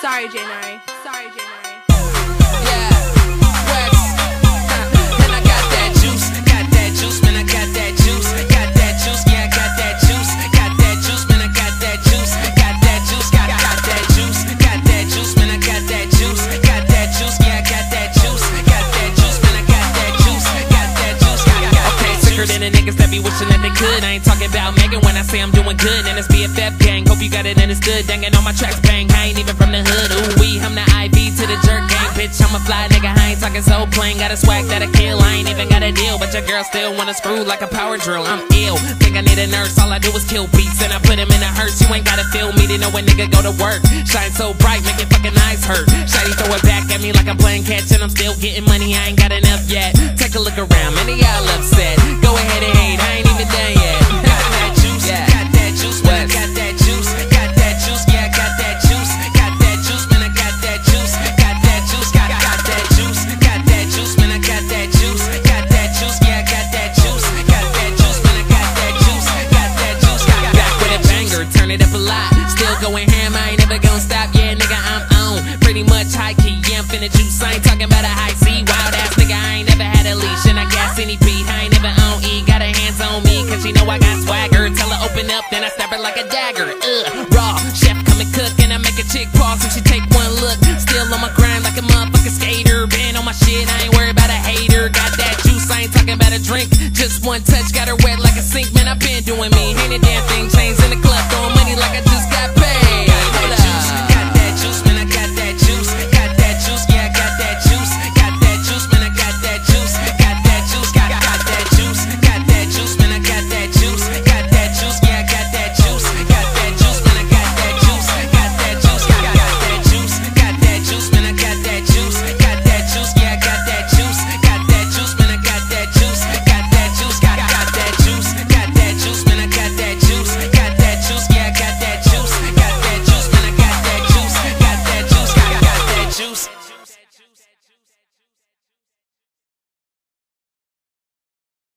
Sorry, Jay Nari. Sorry, Jay Nari. The niggas that be wishing that they could. I ain't talking about Megan when I say I'm doing good. And it's BFF gang. Hope you got it understood. Dangin' on my tracks bang. I ain't even from the hood. Ooh wee, I'm the IV to the jerk gang. Bitch, I'm a fly nigga. I ain't talking so plain. Got a swag that'll kill. I ain't even got a deal. But your girl still wanna screw like a power drill. I'm ill. Think I need a nurse. All I do is kill beats. And I put him in a hearse. You ain't gotta feel me to know a nigga go to work. Shine so bright, make your fucking eyes hurt. Shady throw it back at me like I'm playing catch. And I'm still getting money. I ain't got enough yet. Take a look around. Many y'all upset. going ham, I ain't never gonna stop, yeah, nigga, I'm on. Pretty much high key, yeah, I'm finna juice, I ain't talking about a high C. Wild ass nigga, I ain't never had a leash, and I got any beat, I ain't never on E. Got her hands on me, cause she know I got swagger. Tell her open up, then I stab her like a dagger, ugh, raw. Chef come and cook, and I make a chick pause, and she take one look. Still on my grind like a motherfucking skater, been on my shit, I ain't worried about a hater. Got that juice, I ain't talking about a drink, just one touch, got her wet like a sink, man, I been doing me. Ain't a damn thing, chains in the club,